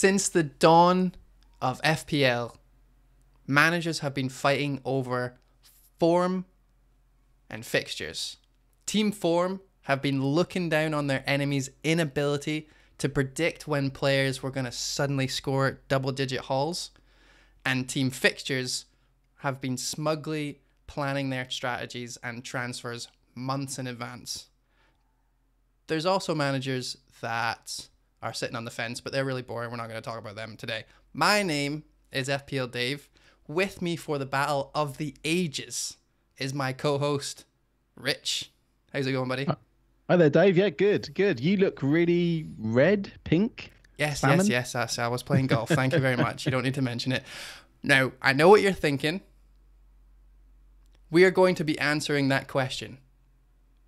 Since the dawn of FPL, managers have been fighting over form and fixtures. Team Form have been looking down on their enemies' inability to predict when players were going to suddenly score double digit hauls, and Team Fixtures have been smugly planning their strategies and transfers months in advance. There's also managers that are sitting on the fence, but they're really boring. We're not going to talk about them today. My name is FPL Dave. With me for the battle of the ages is my co-host Rich. How's it going, buddy? Uh, hi there, Dave. Yeah, good, good. You look really red, pink. Yes, salmon? yes, yes, yes. I was playing golf. Thank you very much. You don't need to mention it. Now, I know what you're thinking. We are going to be answering that question.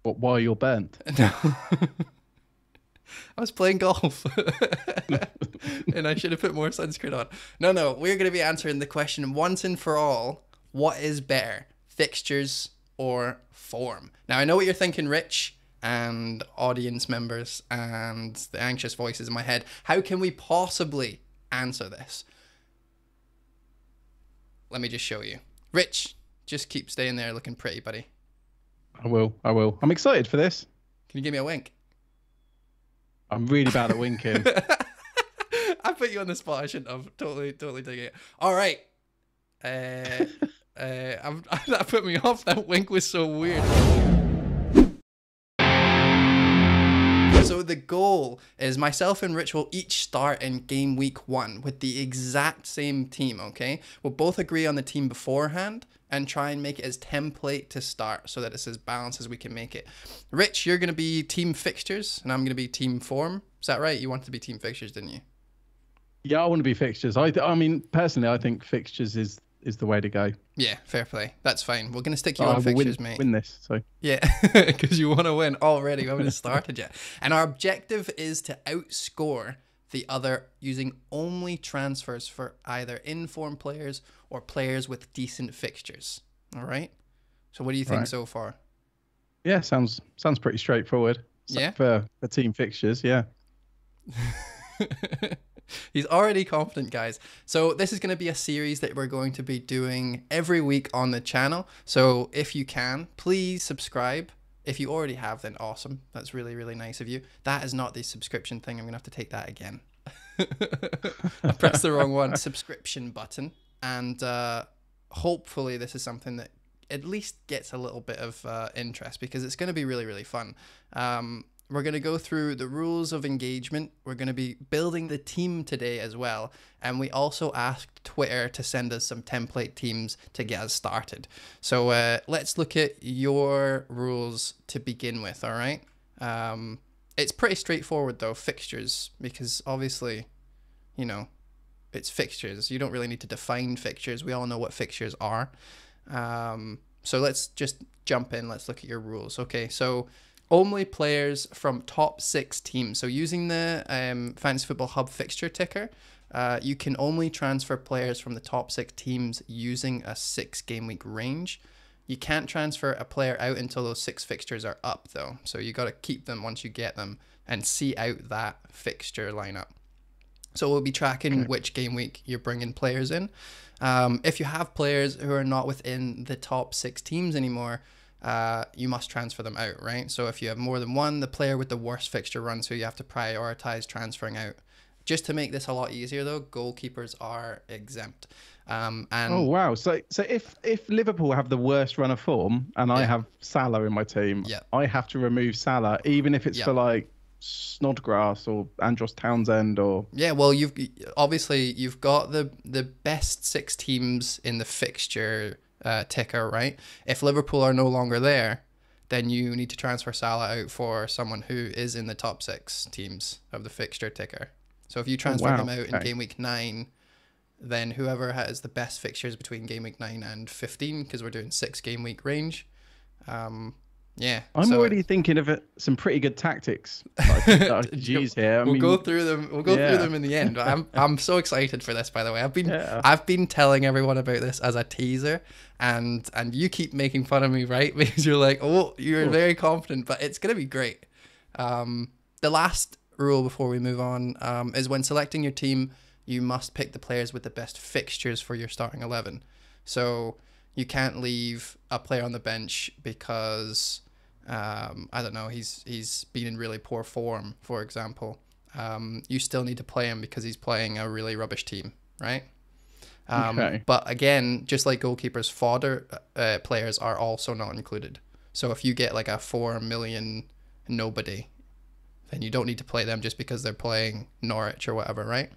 What? Why you're burnt? No. I was playing golf. and I should have put more sunscreen on. No, no. We're going to be answering the question once and for all what is better, fixtures or form? Now, I know what you're thinking, Rich, and audience members, and the anxious voices in my head. How can we possibly answer this? Let me just show you. Rich, just keep staying there looking pretty, buddy. I will. I will. I'm excited for this. Can you give me a wink? I'm really bad at winking. I put you on the spot. I shouldn't have. Totally, totally dig it. All right. Uh, uh, that put me off. That wink was so weird. So the goal is myself and Rich will each start in game week one with the exact same team. Okay, we'll both agree on the team beforehand and try and make it as template to start so that it's as balanced as we can make it. Rich, you're gonna be team fixtures and I'm gonna be team form. Is that right? You wanted to be team fixtures, didn't you? yeah, I want to be fixtures. I, I mean, personally, I think fixtures is is the way to go. Yeah, fair play. That's fine. We're gonna stick you I on will fixtures, win, mate. win this. So Yeah, because you want to win already. We haven't started yet. And our objective is to outscore the other using only transfers for either informed players or players with decent fixtures. All right. So what do you think Right. so far? yeah, sounds sounds pretty straightforward. Yeah? For the team fixtures, yeah. He's already confident, guys. So this is going to be a series that we're going to be doing every week on the channel. So if you can, please subscribe. If you already have, then awesome. That's really, really nice of you. That is not the subscription thing. I'm going to have to take that again. I pressed the wrong one. Subscription button. And uh, hopefully this is something that at least gets a little bit of uh, interest because it's going to be really, really fun. Um, we're going to go through the rules of engagement. We're going to be building the team today as well. And we also asked Twitter to send us some template teams to get us started. So uh, let's look at your rules to begin with, all right? Um, it's pretty straightforward though, fixtures, because obviously, you know, it's fixtures. You don't really need to define fixtures. We all know what fixtures are. Um, so let's just jump in. Let's look at your rules. Okay, so only players from top six teams. So using the um, Fantasy Football Hub fixture ticker, uh, you can only transfer players from the top six teams using a six game week range. You can't transfer a player out until those six fixtures are up, though. So you got to keep them once you get them and see out that fixture lineup. So we'll be tracking which game week you're bringing players in. Um, if you have players who are not within the top six teams anymore, uh, you must transfer them out, right? So if you have more than one, the player with the worst fixture run, so you have to prioritize transferring out. Just to make this a lot easier, though, goalkeepers are exempt. Um, and Oh wow! So so if if Liverpool have the worst run of form and I have Salah in my team, Yeah. I have to remove Salah even if it's Yeah. for like Snodgrass or Andros Townsend or Yeah, well, you've obviously you've got the the best six teams in the fixture uh, ticker, right? If Liverpool are no longer there, then you need to transfer Salah out for someone who is in the top six teams of the fixture ticker. So if you transfer wow, them out in game week nine, then whoever has the best fixtures between game week nine and fifteen, because we're doing six game week range. Um, yeah, I'm so- already thinking of it, some pretty good tactics that I could, that I could use here. I we'll mean, go through them. We'll go through them in the end. I'm I'm so excited for this. By the way, I've been Yeah. I've been telling everyone about this as a teaser, and and you keep making fun of me, right? Because you're like, oh, you're very confident, but it's gonna be great. Um, the last rule before we move on um, is when selecting your team, you must pick the players with the best fixtures for your starting 11. So you can't leave a player on the bench because um, I don't know he's he's been in really poor form, for example. Um, you still need to play him because he's playing a really rubbish team, right? Um, Okay. But again, just like goalkeepers, fodder uh, players are also not included. So if you get like a four million nobody, then you don't need to play them just because they're playing Norwich or whatever, right?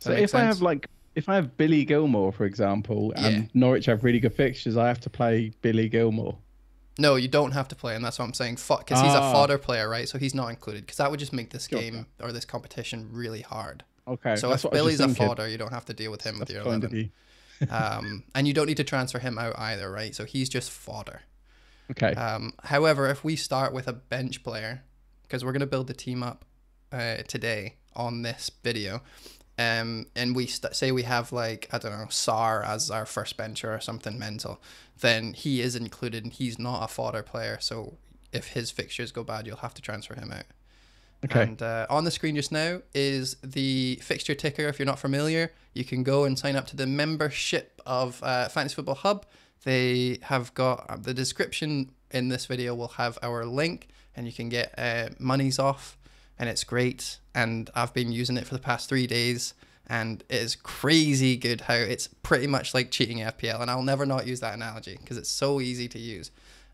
Does So if I have like if I have Billy Gilmour, for example, and Yeah. Norwich have really good fixtures, I have to play Billy Gilmour. No, you don't have to play him. That's what I'm saying. Because he's a Ah. fodder player, right? So he's not included. Because that would just make this game or this competition really hard. Okay. So that's if Billy's a fodder, you don't have to deal with him with your 11. um, and you don't need to transfer him out either, right? So he's just fodder. Okay. Um, however, if we start with a bench player, because we're going to build the team up uh, today on this video, um, and we st- say we have like I don't know Sarr as our first bencher or something mental, then he is included and he's not a fodder player. So if his fixtures go bad, you'll have to transfer him out. okay. And uh, on the screen just now is the fixture ticker. If you're not familiar, you can go and sign up to the membership of uh, Fantasy Football Hub. They have got uh, the description in this video will have our link, and you can get uh, monies off, and it's great. And I've been using it for the past three days, and it is crazy good how it's pretty much like cheating FPL. And I'll never not use that analogy because it's so easy to use.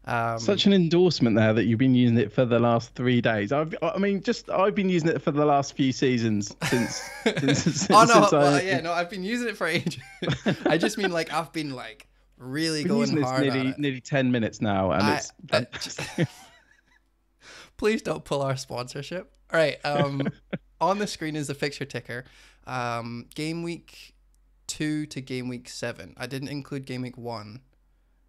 Um, Such an endorsement there that you've been using it for the last three days. I've, I mean, just I've been using it for the last few seasons since. since, since oh no, since I- well, yeah, no, I've been using it for ages. I just mean like I've been like really been going hard nearly on it. nearly ten minutes now, and I- it's I just- Please don't pull our sponsorship. All right, um, on the screen is the fixture ticker. Um, game week two to game week seven. I didn't include game week one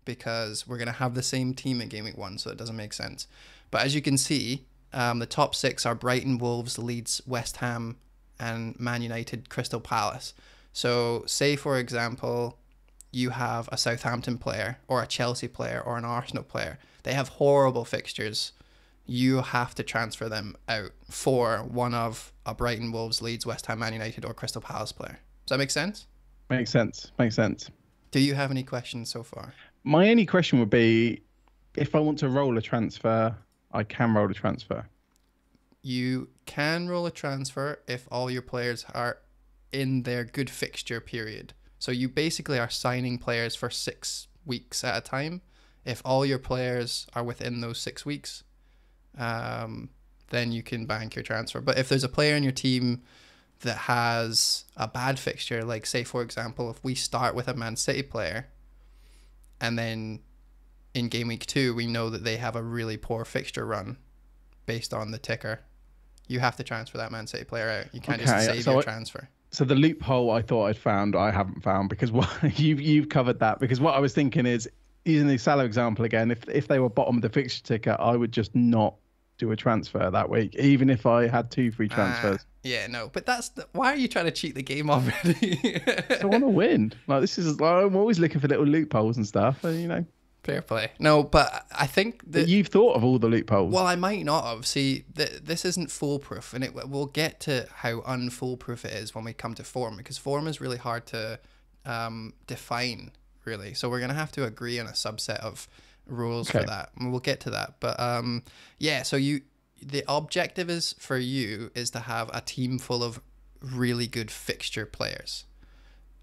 because we're gonna have the same team at game week one, so it doesn't make sense. But as you can see, um, the top six are Brighton, Wolves, Leeds, West Ham, and Man United, Crystal Palace. So, say for example, you have a Southampton player or a Chelsea player or an Arsenal player. They have horrible fixtures. You have to transfer them out for one of a Brighton, Wolves, Leeds, West Ham, Man United, or Crystal Palace player. Does that make sense? makes sense. Makes sense. Do you have any questions so far? My only question would be, if I want to roll a transfer, I can roll a transfer. You can roll a transfer if all your players are in their good fixture period. So you basically are signing players for six weeks at a time. If all your players are within those six weeks, um, then you can bank your transfer. But if there's a player in your team that has a bad fixture, like say for example, if we start with a Man City player, and then in game week two we know that they have a really poor fixture run, based on the ticker, you have to transfer that Man City player out. You can't Okay, just save so your I- transfer. So the loophole I thought I'd found, I haven't found because what you've you've covered that. Because what I was thinking is using the Salah example again. If if they were bottom of the fixture ticker, I would just not do a transfer that week, even if I had two free transfers. Ah, yeah, no, but that's the, why are you trying to cheat the game already? I want to win. Like this is, like, I'm always looking for little loopholes and stuff. And you know, Fair play. No, but I think that but you've thought of all the loopholes. Well, I might not have. See, th- this isn't foolproof, and it we'll get to how unfoolproof it is when we come to form, because form is really hard to um, define, really. So we're gonna have to agree on a subset of rules for that, and we'll get to that. But um, yeah, so you, the objective is for you is to have a team full of really good fixture players,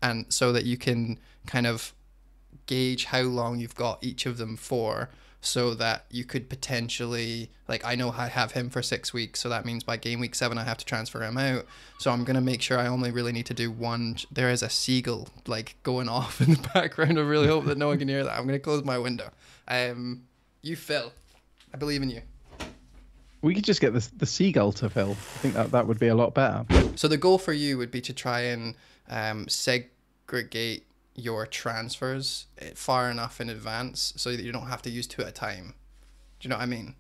and so that you can kind of gauge how long you've got each of them for so that you could potentially like I know I have him for six weeks, so that means by game week seven I have to transfer him out. So I'm gonna make sure I only really need to do one. There is a seagull like going off in the background. I really hope that no one can hear that. I'm gonna close my window. Um, you Phil, I believe in you. we could just get the the seagull to Phil. I think that that would be a lot better. So the goal for you would be to try and um, segregate your transfers eh, far enough in advance so that you don't have to use two at a time. Do you know what I mean?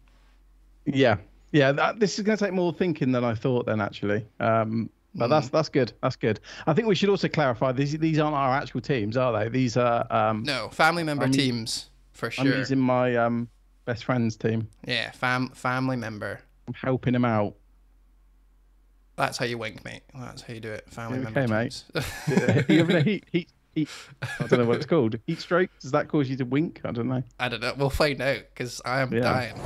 Yeah, yeah. That, this is going to take more thinking than I thought. Then actually, um, but Hmm. that's that's good. That's good. I think we should also clarify these these aren't our actual teams, are they? These are um, No, family member I'm teams for sure. I'm using my um best friend's team. Yeah, fam family member. I'm helping him out. That's how you wink, mate. That's how you do it. Family Okay, member mate. times. you having a heat? I don't know what it's called. Heat stroke? Does that cause you to wink? I don't know. I don't know. We'll find out because I am Yeah. dying.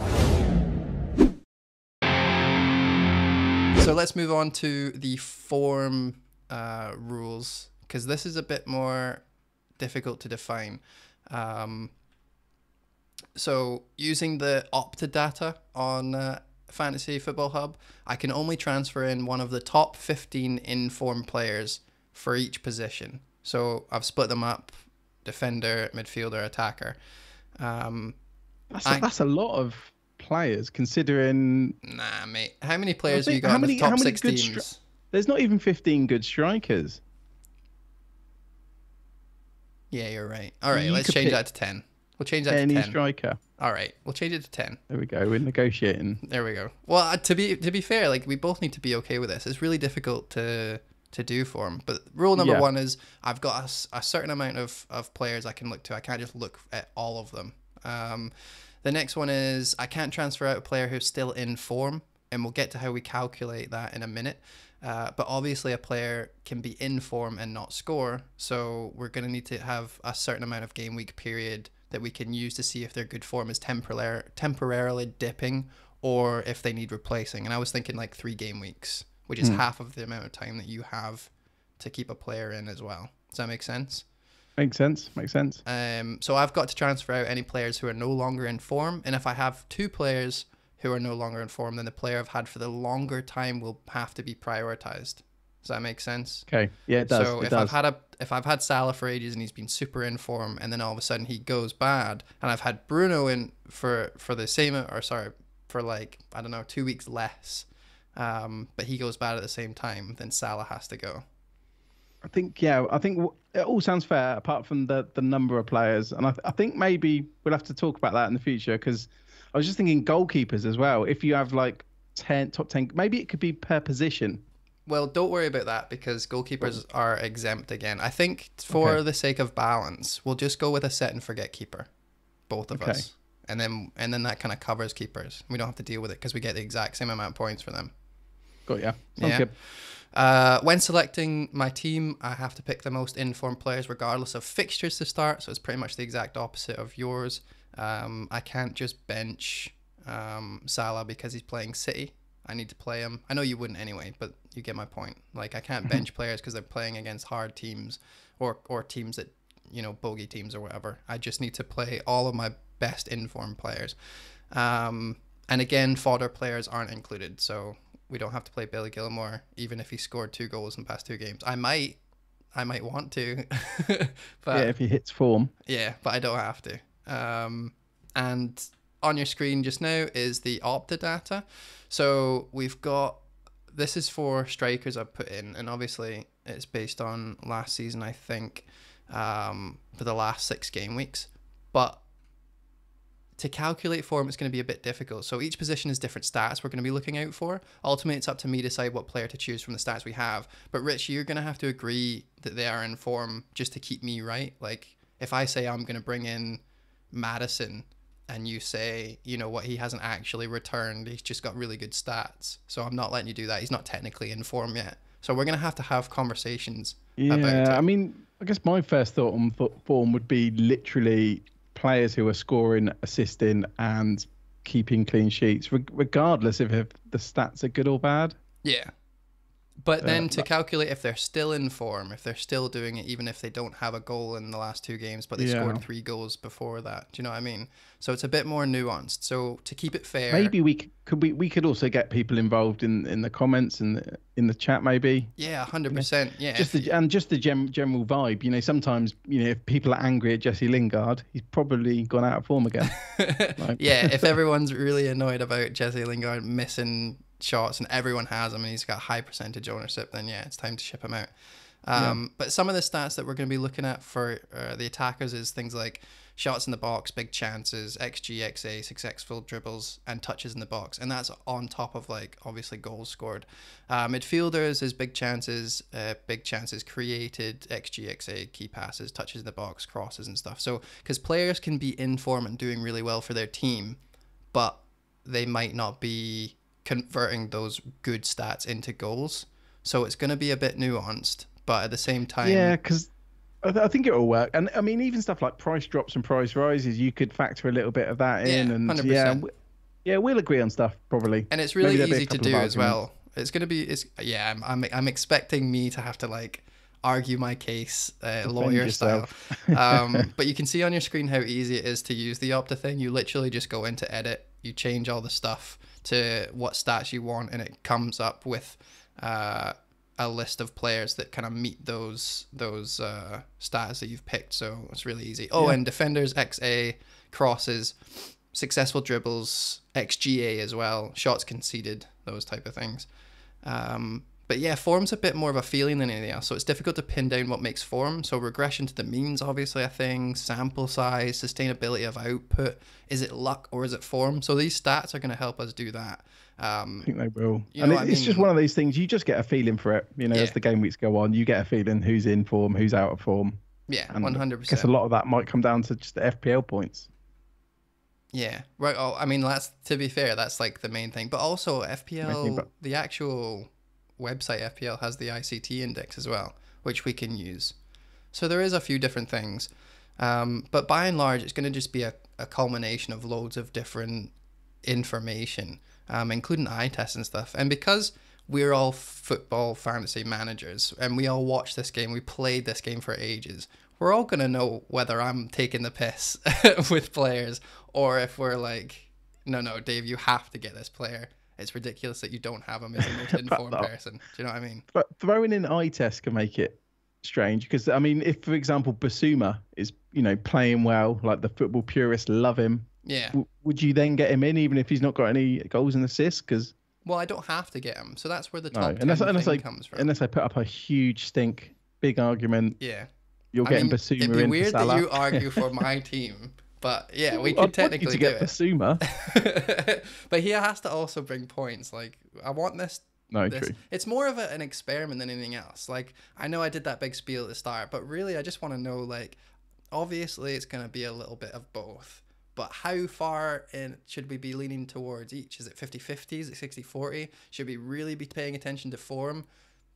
So let's move on to the form uh, rules because this is a bit more difficult to define. Um, so using the Opta data on uh, Fantasy Football Hub, I can only transfer in one of the top 15 inform players for each position. So I've split them up: defender, midfielder, attacker. Um, That's, I- a, that's a lot of players considering Nah, mate. How many players have you think- got how in the top how many six good teams? there's not even 15 good strikers. yeah, you're right. All right, You let's change that to ten. We'll change that Any to ten. striker. All right, we'll change it to ten. There we go. We're negotiating. There we go. Well, uh, to be to be fair, like we both need to be okay with this. It's really difficult to to do for him. But rule number Yeah. one is I've got a certain amount of, of players I can look to. I can't just look at all of them. Um, the next one is I can't transfer out a player who's still in form, and we'll get to how we calculate that in a minute. Uh, but obviously, a player can be in form and not score. So we're going to need to have a certain amount of game week period that we can use to see if their good form is temporar- temporarily dipping or if they need replacing. And I was thinking like three game weeks, which is half of the amount of time that you have to keep a player in as well. Does that make sense? Makes sense. Makes sense. Um, so I've got to transfer out any players who are no longer in form, and if I have two players who are no longer in form, then the player I've had for the longer time will have to be prioritized. Does that make sense? Okay. Yeah, it does. so it if does. I've had a if I've had Salah for ages and he's been super in form, and then all of a sudden he goes bad, and I've had Bruno in for for the same or sorry for like I don't know two weeks less, um, but he goes bad at the same time, then Salah has to go. I think yeah, I think it all sounds fair apart from the the number of players, and I, th- I think maybe we'll have to talk about that in the future because I was just thinking goalkeepers as well. If you have like ten top ten, maybe it could be per position. Well, don't worry about that because goalkeepers are exempt again. I think for Okay. the sake of balance, we'll just go with a set and forget keeper, both of Okay. us, and then and then that kind of covers keepers. We don't have to deal with it because we get the exact same amount of points for them. Got ya. Sounds Yeah. good. Uh, when selecting my team, I have to pick the most informed players regardless of fixtures to start. So it's pretty much the exact opposite of yours. Um, I can't just bench um, Salah because he's playing City. I need to play him. I know you wouldn't anyway, but you get my point. Like I can't bench players because they're playing against hard teams or or teams that you know bogey teams or whatever. I just need to play all of my best informed players. Um, and again, fodder players aren't included, so we don't have to play Billy Gilmour even if he scored two goals in the past two games. I might, I might want to, but yeah, if he hits form. yeah, but I don't have to. Um, and on your screen just now is the Opta data. So we've got this is for strikers I've put in, and obviously it's based on last season, I think, um, for the last six game weeks. But to calculate form, it's going to be a bit difficult. So each position has different stats we're going to be looking out for. Ultimately, it's up to me to decide what player to choose from the stats we have. But Rich, you're going to have to agree that they are in form just to keep me right. Like if I say I'm going to bring in Maddison and you say, you know what, he hasn't actually returned, he's just got really good stats. So I'm not letting you do that. He's not technically in form yet. So we're going to have to have conversations about it. Yeah, I mean, I guess my first thought on form would be literally players who are scoring, assisting, and keeping clean sheets, reg- regardless if the stats are good or bad. Yeah. But then Uh, to calculate if they're still in form, if they're still doing it, even if they don't have a goal in the last two games, but they Yeah. scored three goals before that. Do you know what I mean? So it's a bit more nuanced. So to keep it fair, Maybe we could we we could also get people involved in in the comments and the, in the chat maybe. yeah, hundred percent, yeah. Just the, and just the gem, general vibe. You know, sometimes you know if people are angry at Jesse Lingard, he's probably gone out of form again. Like- yeah, if everyone's really annoyed about Jesse Lingard missing shots and everyone has him and he's got high percentage ownership, then yeah, it's time to ship him out. Um, But some of the stats that we're going to be looking at for uh, the attackers is things like shots in the box, big chances, XG, XA, successful dribbles, and touches in the box. And that's on top of like obviously goals scored. Uh, midfielders is big chances, uh, big chances created, XG, XA, key passes, touches in the box, crosses, and stuff. So because players can be in form and doing really well for their team, but they might not be converting those good stats into goals. So it's going to be a bit nuanced, but at the same time, Yeah, because I, th- I think it will work. And I mean, even stuff like price drops and price rises, you could factor a little bit of that in. Yeah, and 100%. yeah, yeah, we'll agree on stuff probably. and it's really Maybe there'll be a easy to do as well. It's going to be, it's yeah. I'm, I'm, I'm expecting me to have to like argue my case, uh, lawyer style. um, but you can see on your screen how easy it is to use the Opta thing. You literally just go into edit, you change all the stuff to what stats you want, and it comes up with uh, a list of players that kind of meet those those uh, stats that you've picked. So it's really easy. Oh, Yeah. and defenders, XA, crosses, successful dribbles, XGA as well, shots conceded, those type of things. Um, but yeah, form's a bit more of a feeling than anything else, so it's difficult to pin down what makes form. So regression to the means, obviously a thing. Sample size, sustainability of output. Is it luck or is it form? So these stats are going to help us do that. Um, I think they will. You and know it, I it's just one of those things. You just get a feeling for it. You know, as the game weeks go on, you get a feeling who's in form, who's out of form. yeah, And one hundred I guess a lot of that might come down to just the FPL points. Yeah, right. Oh, I mean, that's to be fair, that's like the main thing. But also FPL, the actual website FPL has the ICT index as well, which we can use. So there is a few different things, um, but by and large, it's going to just be a, a culmination of loads of different information, um, including eye tests and stuff. And because we're all football fantasy managers and we all watch this game, we played this game for ages. We're all gonna know whether I'm taking the piss with players or if we're like, no, no, Dave, you have to get this player. It's ridiculous that you don't have him as the most informed no. person. Do you know what I mean? But throwing in eye test can make it strange because I mean, if for example Bissouma is you know playing well, like the football purists love him, Yeah. w- would you then get him in even if he's not got any goals and assists? Because Well, I don't have to get him, so that's where the no, top unless 10 unless thing I comes from. unless I put up a huge stink, big argument, yeah. you're I getting mean, Bissouma it'd be in weird that you argue for my team, but yeah, we could technically to do get it. Bissouma. but he has to also bring points. Like I want this. No, this. true. It's more of a, an experiment than anything else. Like I know I did that big spiel at the start, but really I just want to know. Like, obviously it's going to be a little bit of both. But how far in should we be leaning towards each? Is it 50-50? Is it 60-40? Should we really be paying attention to form?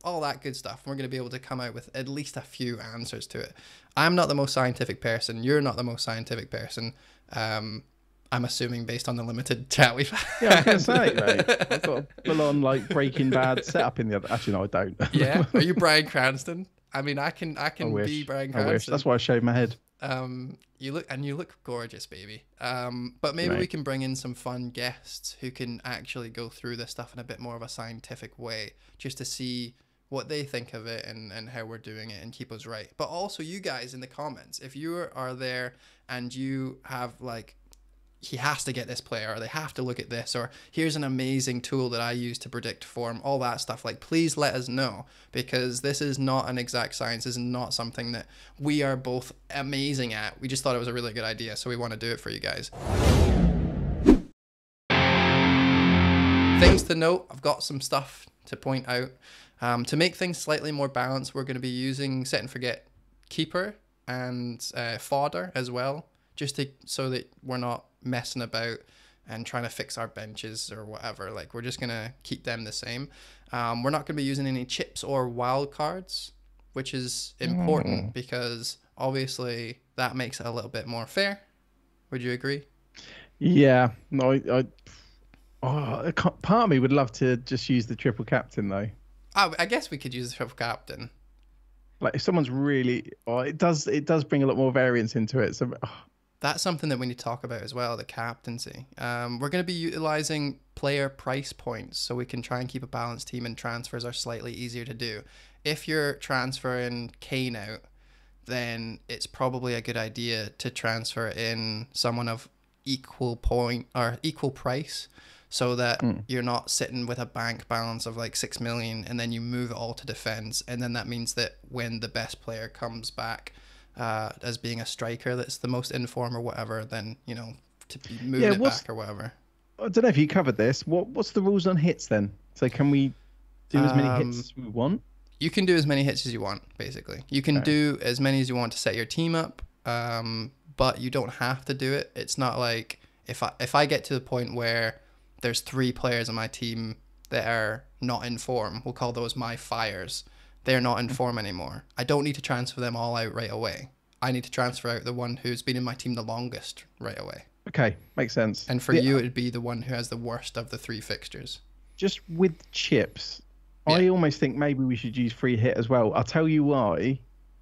All that good stuff. We're going to be able to come out with at least a few answers to it. I'm not the most scientific person. You're not the most scientific person. Um, I'm assuming based on the limited chat we've had. Yeah, I was gonna say, mate. I've got a full on like Breaking Bad setup in the other. Actually, no, I don't. yeah. Are you Bryan Cranston? I mean, I can I I can wish. be Bryan I Cranston. wish. That's why I shaved my head. Um, you look and you look gorgeous, baby. Um, but maybe we can bring in some fun guests who can actually go through this stuff in a bit more of a scientific way, just to see what they think of it and, and how we're doing it and keep us right. But also you guys in the comments, if you are- there and you have like he has to get this player or they have to look at this or here's an amazing tool that I use to predict form, all that stuff. Like please let us know because this is not an exact science. This is not something that we are both amazing at. We just thought it was a really good idea, so we want to do it for you guys. Things to note, I've got some stuff to point out. Um, to make things slightly more balanced, we're going to be using set and forget keeper and uh, fodder as well, just to so that we're not messing about and trying to fix our benches or whatever. Like we're just gonna keep them the same. Um, we're not gonna be using any chips or wild cards, which is important because obviously that makes it a little bit more fair. Would you agree? Yeah, no, I, I, oh, I part of me would love to just use the triple captain though. Oh, I guess we could use the captain. Like if someone's really, oh, it does, it does bring a lot more variance into it. So oh, That's something that we need to talk about as well, the captaincy. Um, we're going to be utilizing player price points so we can try and keep a balanced team and transfers are slightly easier to do. If you're transferring Kane out, then it's probably a good idea to transfer in someone of equal point or equal price so that you're not sitting with a bank balance of like 6 million and then you move it all to defense and then that means that when the best player comes back uh, as being a striker that's the most informed or whatever then you know to be moving Yeah, it back or whatever I don't know if you covered this. What, what's the rules on hits then? So can we do as many Um, hits as we want? you can do as many hits as you want basically you can do as many as you want to set your team up um, but you don't have to do it it's not like if I if I get to the point where there's three players on my team that are not in form. We'll call those my fires. They're not in form anymore. I don't need to transfer them all out right away. I need to transfer out the one who's been in my team the longest right away. Okay, makes sense. And for Yeah, you, it'd be the one who has the worst of the three fixtures. just with chips, I almost think maybe we should use free hit as well. I'll tell you why.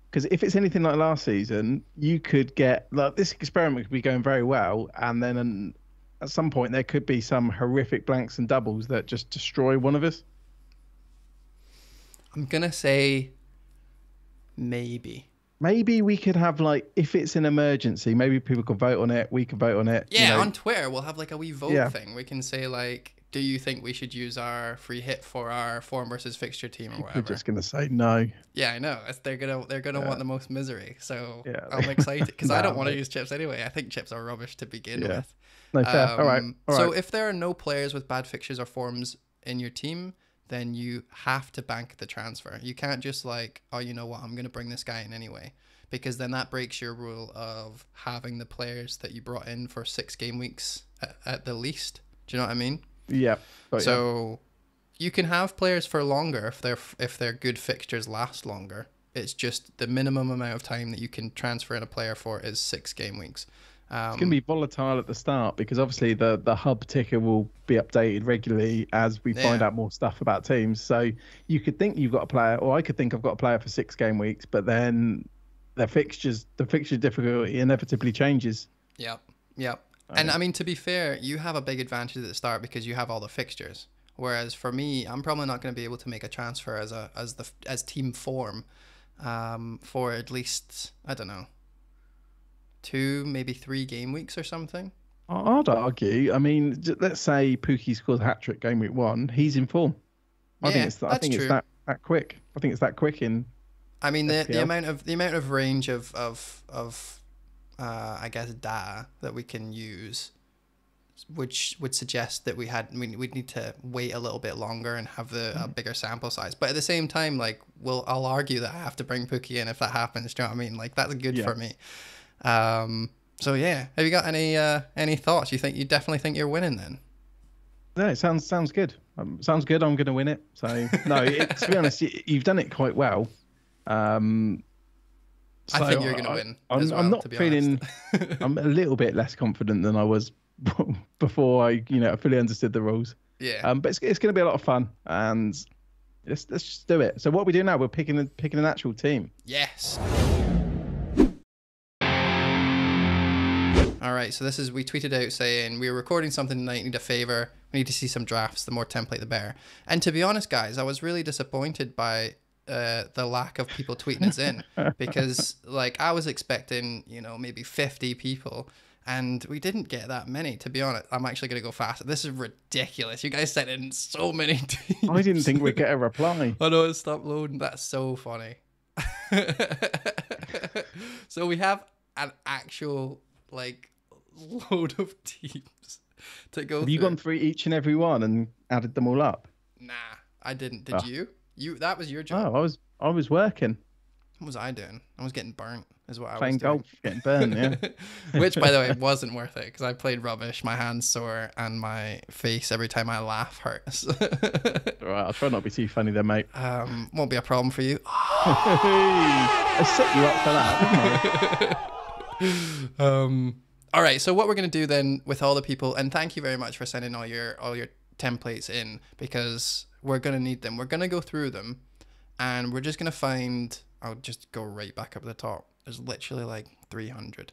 Because if it's anything like last season, you could get like this experiment could be going very well, and then an, at some point there could be some horrific blanks and doubles that just destroy one of us. I'm gonna say maybe. Maybe we could have like if it's an emergency, maybe people could vote on it. We could vote on it. you Yeah, know. on Twitter we'll have like a wee vote Yeah. thing. We can say like, do you think we should use our free hit for our form versus fixture team or whatever? just gonna say no. Yeah, I know. It's, they're gonna they're gonna Yeah. want the most misery. So Yeah. I'm excited because I don't want to use chips anyway. I think chips are rubbish to begin Yeah. with. No fair. all right. Um, All so if there are no players with bad fixtures or forms in your team, then you have to bank the transfer. You can't just like, oh, you know what, I'm gonna bring this guy in anyway, because then that breaks your rule of having the players that you brought in for six game weeks at, at the least. Do you know what I mean? Yeah. So you can have players for longer if their if their good fixtures last longer. It's just the minimum amount of time that you can transfer in a player for is six game weeks. Um, It's going to be volatile at the start because obviously the, the hub ticker will be updated regularly as we find out more stuff about teams. So you could think you've got a player, or I could think I've got a player for six game weeks, but then the fixtures, the fixture difficulty inevitably changes. Yep. Yep. And I mean, to be fair, you have a big advantage at the start because you have all the fixtures. Whereas for me, I'm probably not going to be able to make a transfer as a as the as team form um, for at least I don't know two maybe three game weeks or something. I- I'd argue. I mean, let's say Pukki scores a hat trick game week one, he's in form. I Yeah, think it's I think true. it's that, that quick. I think it's that quick in I mean the, the amount of the amount of range of of of uh, I guess data that we can use, which would suggest that we had we would need to wait a little bit longer and have the a bigger sample size. But at the same time, like we'll I'll argue that I have to bring Pukki in if that happens. Do you know what I mean? Like that's good Yeah. for me. Um. So yeah, have you got any uh any thoughts? You think you definitely think you're winning then? No, it sounds sounds good. Um, sounds good. I'm going to win it. So no, it, to be honest, you, you've done it quite well. Um, I think you're gonna win. I'm, as I'm not to feeling. I'm a little bit less confident than I was before I, you know, fully understood the rules. yeah. Um, but it's, it's going to be a lot of fun, and let's let's just do it. So what we do now? We're picking a, picking an actual team. Yes. All right, so this is we tweeted out saying we were recording something tonight. Need a favor. We need to see some drafts. The more template, the better. And to be honest, guys, I was really disappointed by uh, the lack of people tweeting us in because, like, I was expecting, you know, maybe fifty people, and we didn't get that many. To be honest, I'm actually gonna go faster. This is ridiculous. You guys sent in so many teams. I didn't think we'd get a reply. I know stopped loading. That's so funny. so we have an actual like load of teams to go Have you gone through each and every one and added them all up? Nah, I didn't. Did Oh. you? You that was your job. Oh, I was I was working, What was I doing? I was getting burnt. Is what I was doing. golf, getting burnt, Yeah. Which, by the way, wasn't worth it because I played rubbish. My hands sore and my face every time I laugh hurts. all right, I'll try not to be too funny then, mate. um, won't be a problem for you. I set you up for that, um all right so what we're going to do then with all the people and thank you very much for sending all your all your templates in because we're going to need them we're going to go through them and we're just going to find i'll just go right back up the top there's literally like 300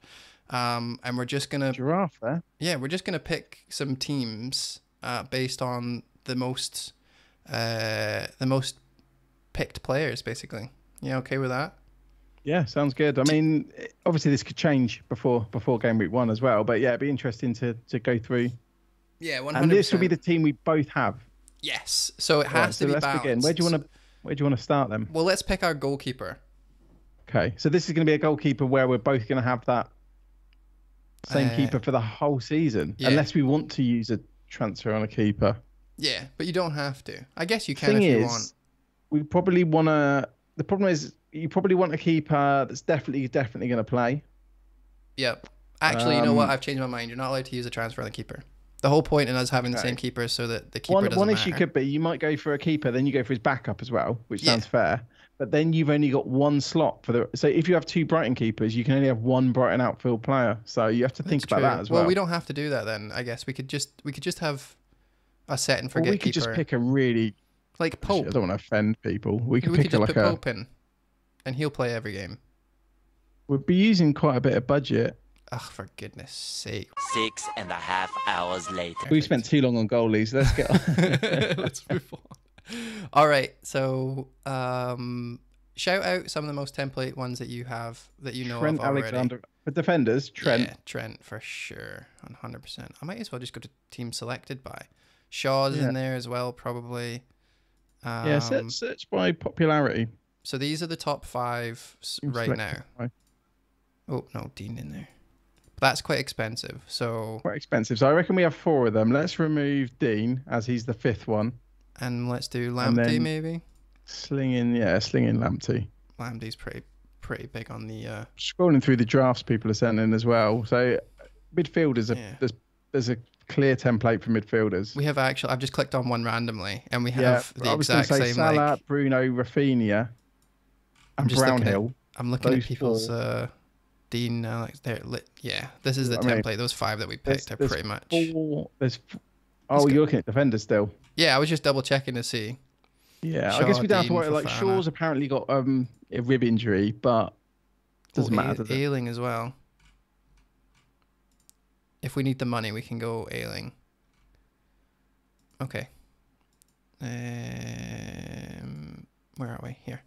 um and we're just going to Giraffe there. yeah we're just going to pick some teams uh based on the most uh the most picked players basically yeah okay with that Yeah, sounds good. I mean, obviously this could change before before game week one as well, but yeah, it'd be interesting to to go through. yeah 100%. And this will be the team we both have. Yes so it has right, to so be let's balanced begin. Where do you want to where do you want to start them? Well, let's pick our goalkeeper. Okay, so this is going to be a goalkeeper where we're both going to have that same Uh, keeper for the whole season, yeah. unless we want to use a transfer on a keeper. Yeah, but you don't have to. I guess you can Thing if you is, want. we probably want to. The problem is, you probably want a keeper that's definitely definitely going to play. Yep. Actually, you know what? um, I've changed my mind. You're not allowed to use a transfer on the keeper. The whole point in us having the same keeper is so that the keeper One doesn't one matter. issue could be you might go for a keeper, then you go for his backup as well, which Yeah. sounds fair. But then you've only got one slot for the. So if you have two Brighton keepers, you can only have one Brighton outfield player. So you have to think That's about true. that as well. Well, we don't have to do that then. I guess we could just we could just have a set and Or forget we could keeper just pick a really. like Pope. I don't want to offend people. We could we pick could just a, like put a. Pope in, and he'll play every game. We'd be using quite a bit of budget. Ugh, for goodness sake. Six and a half hours later. We've spent too long on goalies. Let's get. Let's move on. All right, so um, shout out some of the most template ones that you have that you know Trent of already. Alexander for defenders. Trent. Yeah, Trent for sure, one hundred percent. I might as well just go to team selected by. Shaw's Yeah. in there as well, probably. Um, yeah, search, search by popularity. So these are the top five right now. by- Oh no, Dean in there. That's quite expensive. So quite expensive. So I reckon we have four of them. Let's remove Dean as he's the fifth one. And let's do Lamptey maybe. Slinging, yeah, slinging Lamptey. Lamptey's pretty pretty big on the. Uh... Scrolling through the drafts people are sending as well. So midfielders, yeah. there's there's a clear template for midfielders. We have actually. I've just clicked on one randomly, and we have yeah, the I was exact say same. Salah, like... Bruno, Raphinha, and I'm Brownhill. At, I'm looking Those at people's. Uh, 15 now. Like yeah, this is the I template. Mean, Those five that we picked are pretty much. Four, there's, oh, you're looking at defenders still. Yeah, I was just double checking to see. Yeah, Shaw, I guess we don't have to worry. Like Shaw's apparently got um, a rib injury, but doesn't matter. Does Ayling as well. If we need the money, we can go Ayling. Okay. Um, where are we? Here.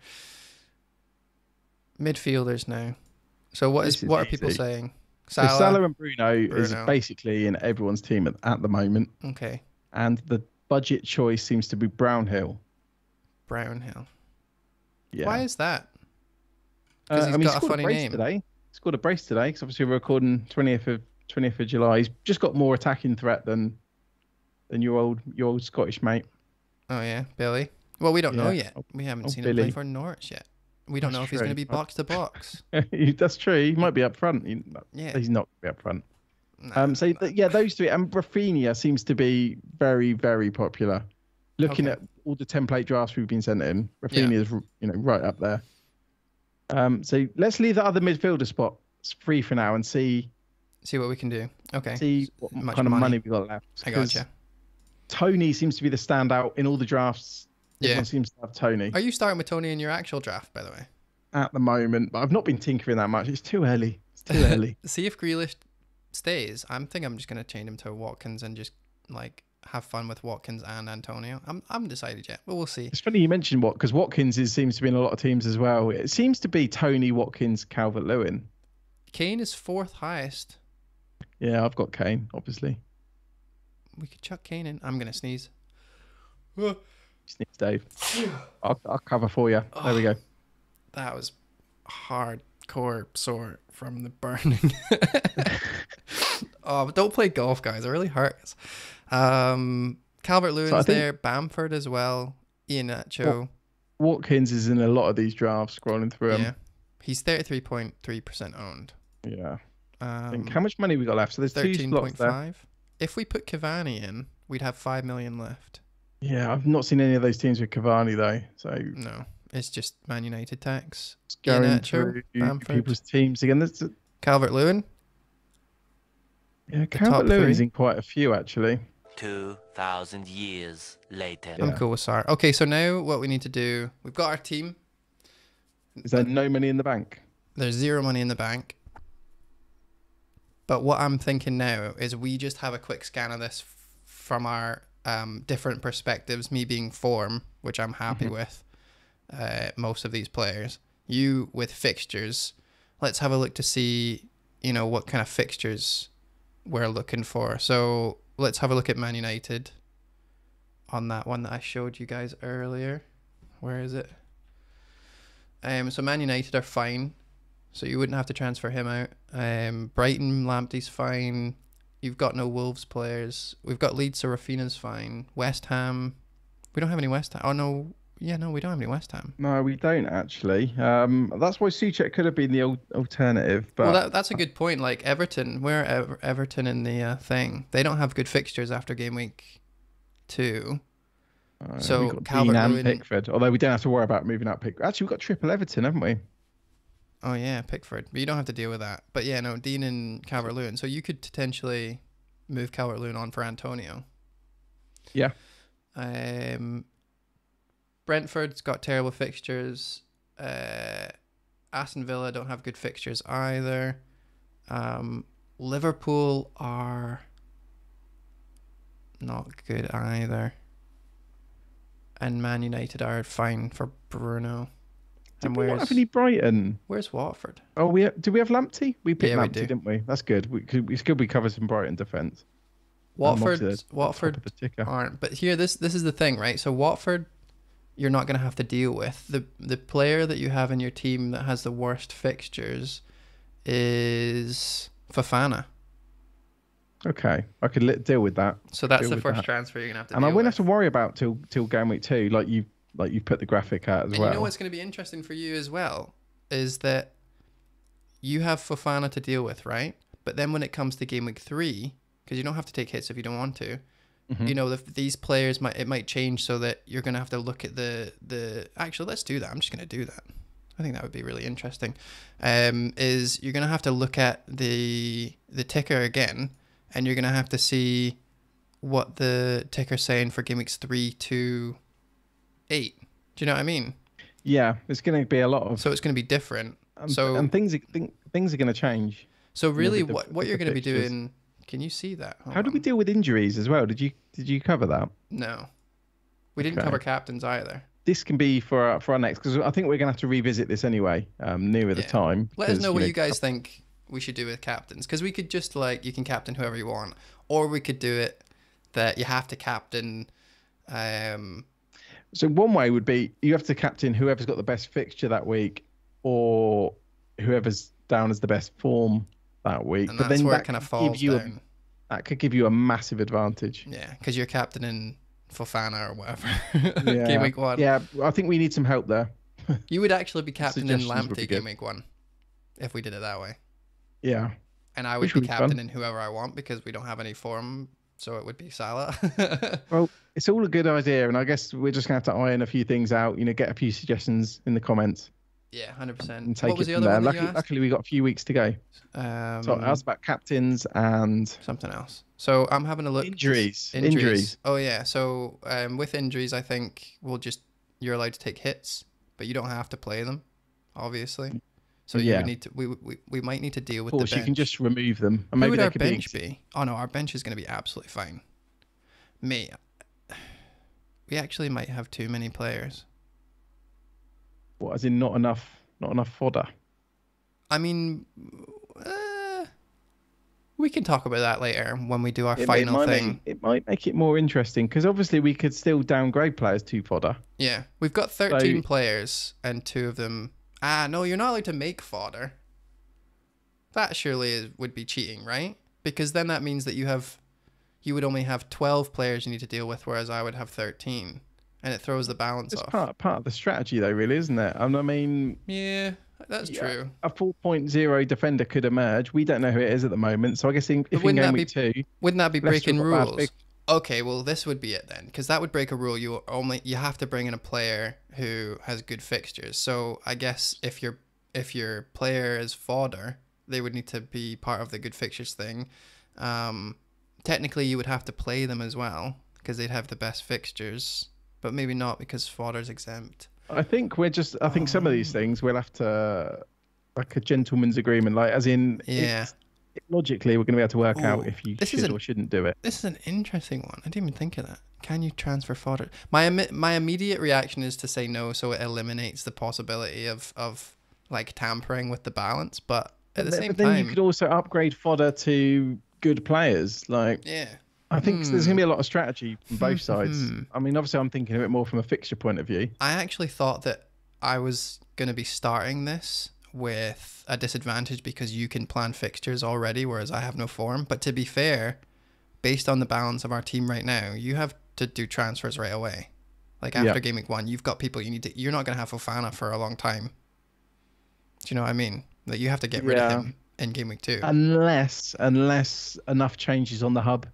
Midfielders now. So what is, is what are people easy. saying? So Salah. Salah and Bruno, is basically in everyone's team at, at the moment, Okay. and the budget choice seems to be Brownhill. Brownhill. Yeah. Why is that? Uh, 'Cause he's I mean, got a scored funny brace name. today. He scored a brace today because obviously we're recording twentieth of twentieth of July. He's just got more attacking threat than than your old your old Scottish mate. Oh yeah, Billy. Well, we don't know yet. Oh, We haven't oh, seen him Billy. play for Norwich yet. We don't That's know if he's going to be box to box. That's true. He might be up front. He- Yeah. He's not going to be up front. Nah, Um, so th- yeah, those three. And Raphinha seems to be very, very popular. Looking Okay. at all the template drafts we've been sent in, Raphinha's you know right up there. Um, so let's leave the other midfielder spot free for now and see see what we can do. Okay. see what much kind of money. money we got left. I gotcha. Tony seems to be the standout in all the drafts. Yeah. Everyone seems to have Tony Are you starting with Tony in your actual draft, by the way? at the moment, but I've not been tinkering that much. It's too early. It's too early. See if Grealish stays. I'm think I'm just going to change him to Watkins and just like have fun with Watkins and Antonio. I'm I'm decided yet, but we'll see. It's funny you mentioned what because Watkins is, seems to be in a lot of teams as well. It seems to be Tony Watkins, Calvert Lewin. Kane is fourth highest. Yeah, I've got Kane, obviously. We could chuck Kane in. I'm going to sneeze. Sneeze, Dave. I'll, I'll cover for you. There we go. That was hardcore sore from the burning. oh, but don't play golf, guys. It really hurts. Um, Calvert Lewin's think- there. Bamford as well. Iheanacho. Watkins is in a lot of these drafts. Scrolling through them. yeah. He's 33.3% owned. Yeah. Um, think how much money we got left? So there's two slots there. 13.5. If we put Cavani in, we'd have 5 million left. Yeah, I've not seen any of those teams with Cavani though. So No. It's just Man United tax. going Iheanacho, through Bamford. people's teams again. There's, Calvert Lewin. yeah, Calvert Lewin's three. in quite a few actually. Two thousand years later. I'm cool with Sarr. Okay, so now what we need to do, we've got our team. Is there no money in the bank? There's zero money in the bank. But what I'm thinking now is we just have a quick scan of this from our um, different perspectives. Me being form, which I'm happy with, uh, most of these players. You with fixtures. Let's have a look to see, you know, what kind of fixtures we're looking for. So let's have a look at Man United on that one that I showed you guys earlier. Where is it? Um, so Man United are fine. So you wouldn't have to transfer him out. Um, Brighton, Lamptey's fine. You've got no Wolves players. We've got Leeds, so Raphinha's fine. West Ham, we don't have any West Ham. Oh no, Yeah, no, we don't have any West Ham. No, we don't actually. Um, that's why Soucek could have been the al- alternative. But well, that, that's a good point. Like Everton, where Ever- Everton in the uh, thing, they don't have good fixtures after game week two. uh, so we've got Digne and Pickford. Although we don't have to worry about moving out Pickford. Actually, we've got triple Everton, haven't we? Oh yeah, Pickford. But you don't have to deal with that. But yeah, no, Digne and Calvert Lewin. So you could potentially move Calvert Lewin on for Antonio. Yeah. Um, Brentford's got terrible fixtures. Uh, Aston Villa don't have good fixtures either. Um, Liverpool are not good either. And Man United are fine for Bruno. Did And we not where's, have any Brighton? where's Watford? Oh, we have do we have Lamptey? We picked Yeah, Lamptey, do. didn't we? That's good. We could we could be covered some Brighton defence. Watford, obviously Watford of the ticker. aren't. But here, this this is the thing, right? So Watford, you're not going to have to deal with the the player that you have in your team that has the worst fixtures is Fofana. Okay, I could li- deal with that. So that's Deal the first that. transfer you're gonna have to. and I deal won't with. have to worry about till till game week two, like you like you put the graphic out as And well. you know what's going to be interesting for you as well is that you have Fofana to deal with, right? But then when it comes to game week three, because you don't have to take hits if you don't want to, Mhm. you know, the, these players might it might change so that you're going to have to look at the the. Actually, let's do that. I'm just going to do that. I think that would be really interesting. Um, is you're going to have to look at the the ticker again, and you're going to have to see what the ticker's saying for game weeks three to eight. Do you know what I mean? yeah, it's going to be a lot of So it's going to be different. and, so- and things are- things are going to change. So really, the- what what you're going to be doing? Can you see that? Hold How do we deal with injuries as well? Did you did you cover that? No, we didn't Okay. cover captains either. This can be for our, for our next because I think we're going to have to revisit this anyway um, nearer the time. Let us know what know, you guys think we should do with captains, because we could just like you can captain whoever you want, or we could do it that you have to captain. Um, So one way would be you have to captain whoever's got the best fixture that week, or whoever's down as the best form that week. and but that's then where that it kind of falls give you down. a, that could give you a massive advantage. Yeah, because you're captaining Fofana or whatever. Yeah, game week one. yeah. I think we need some help there. You would actually be captaining Suggestions would be Lamptey game week one, if we did it that way. Yeah, And I would Which be would be fun. captaining whoever I want because we don't have any form, so it would be Salah. Well, it's all a good idea, and I guess we're just gonna have to iron a few things out. You know, get a few suggestions in the comments yeah, hundred percent. and take What was it the from other there. one Luckily, luckily, we got a few weeks to go. Um, So I asked about captains and something else. So I'm having a look. Injuries. Injuries. Injuries. Oh yeah. So um, with injuries, I think we'll just you're allowed to take hits, but you don't have to play them, obviously. So Yeah. would need to. We, we we might need to deal of with course the you bench. can just remove them, and Who maybe would our bench be. be? Oh no, our bench is going to be absolutely fine. Me, we actually might have too many players. What, as in not enough, not enough fodder. I mean, uh, we can talk about that later when we do our It, final might thing. Make, it might make it more interesting because obviously we could still downgrade players to fodder. Yeah, we've got 13 So- players, and two of them. Ah, no, you're not allowed to make fodder. That surely is, would be cheating, right? Because then that means that you have, you would only have 12 players you need to deal with, whereas I would have 13, and it throws the balance It's off. part part of the strategy, though, really, isn't it? And I mean, Yeah, that's Yeah. true. a 4.0 defender could emerge. We don't know who it is at the moment, so I guess in, if in wouldn't game that week two, Wouldn't that be breaking rules? Okay, well, this would be it then, because that would break a rule. You only you have to bring in a player who has good fixtures. So I guess if your if your player is fodder, they would need to be part of the good fixtures thing. Um, technically, you would have to play them as well because they'd have the best fixtures, but maybe not because fodder's exempt. I think we're just. I think some of Um, these things we'll have to like a gentleman's agreement, like as in, Yeah. Logically we're going to be able to work Ooh, out if you this is should an- or shouldn't do it. This is an interesting one. I didn't even think of that. Can you transfer fodder? My my immediate reaction is to say no, so it eliminates the possibility of of like tampering with the balance. But at the But same but then time, you could also upgrade fodder to good players. Like yeah, I think there's going to be a lot of strategy from both sides. Hmm. I mean, obviously I'm thinking of it more from a fixture point of view. I actually thought that I was gonna be starting this with a disadvantage because you can plan fixtures already, whereas I have no form. But to be fair, based on the balance of our team right now, you have to do transfers right away. Like after Yeah. game week one, you've got people you need to. You're not gonna have Fofana for a long time. Do you know what I mean? Like you have to get rid Yeah. of him in game week two. Unless unless enough changes on the hub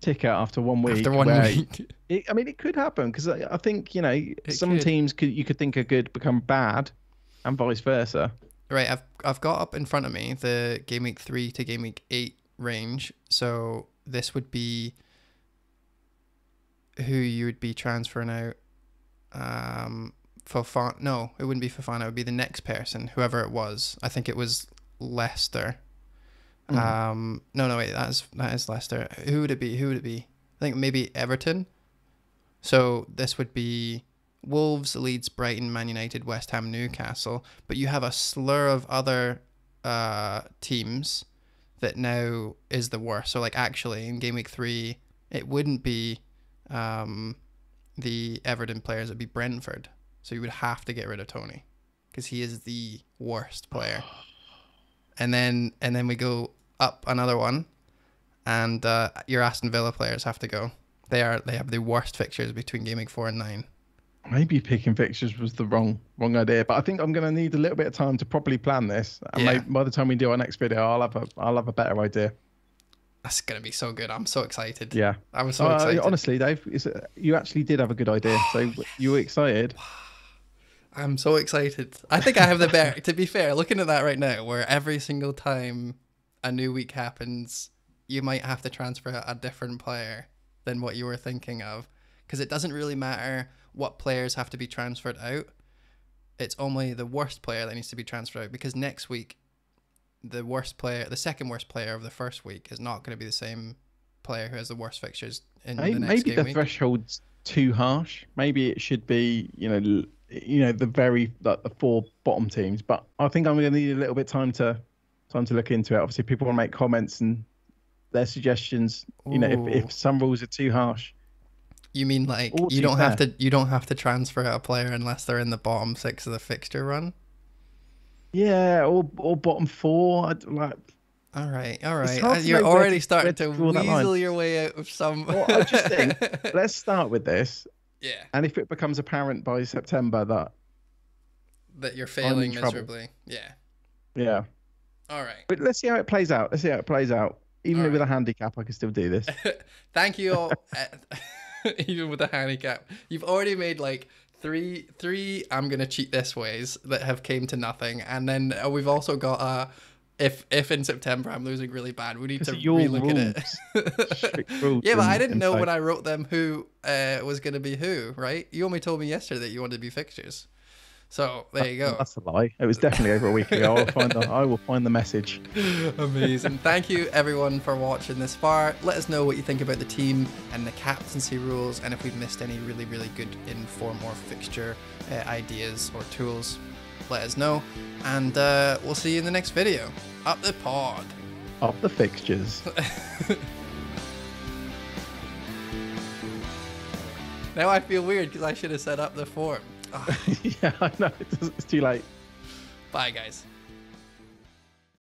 ticker after one week. after one week. It, I mean, it could happen because I, I think you know some could. teams could you could think are good become bad, and vice versa. Right, I've I've got up in front of me the game week three to game week eight range. So this would be who you would be transferring out. Um, Fofana. No, it wouldn't be for Fofana. It would be the next person, whoever it was. I think it was Leicester. Um, no, no, wait, that is that is Leicester. Who would it be? Who would it be? I think maybe Everton. So this would be Wolves, Leeds, Brighton, Man United, West Ham, Newcastle. But you have a slur of other uh, teams that now is the worst. So like actually in game week three, it wouldn't be um, the Everton players. It'd be Brentford. So you would have to get rid of Toney because he is the worst player. And then and then we go up another one, and uh, your Aston Villa players have to go. They are they have the worst fixtures between game week four and nine. Maybe picking fixtures was the wrong wrong idea, but I think I'm going to need a little bit of time to properly plan this. And Yeah. maybe by the time we do our next video, I'll have a I'll have a better idea. That's gonna be so good. I'm so excited. Yeah. I'm so Uh, excited. honestly, Dave, you actually did have a good idea. So you were excited. I'm so excited. I think I have the better. to be fair, looking at that right now, where every single time a new week happens, you might have to transfer a different player than what you were thinking of, because it doesn't really matter what players have to be transferred out. It's only the worst player that needs to be transferred out because next week, the worst player, the second worst player of the first week, is not going to be the same player who has the worst fixtures in Maybe, the next maybe game the week. threshold's too harsh. Maybe it should be, you know, you know, the very like the four bottom teams. But I think I'm going to need a little bit time to time to look into it. Obviously, people want to make comments and their suggestions. You know, if, if some rules are too harsh, You mean like you don't have to you don't have to transfer a player unless they're in the bottom six of the fixture run? yeah, or or bottom four, I'd like. All right, all right. Uh, You're already to- starting to to draw that line. weasel your way out of some. Well, I just think let's start with this, yeah, and if it becomes apparent by September that that you're failing miserably. Yeah. yeah, All right. but let's see how it plays out. Let's see how it plays out. Even All with a handicap, I can still do this. Thank you all. Even with the handicap, you've already made like three three. I'm gonna cheat this ways that have came to nothing, and then uh, we've also got uh if if in September I'm losing really bad, we need to relook at it. Yeah, but I didn't know when I wrote them who uh, was gonna be who. Right? You only told me yesterday that you wanted to be fixtures. So there you go. That's a lie. It was definitely over a week ago. I'll find the, I will find the message. Amazing. Thank you everyone for watching this far. Let us know what you think about the team and the captaincy rules and if we've missed any really, really good inform or fixture uh, ideas or tools. Let us know. And uh, we'll see you in the next video. Up the pod. Up the fixtures. Now I feel weird because I should have set up the form. Ah, yeah, I know. It's too late. bye, guys.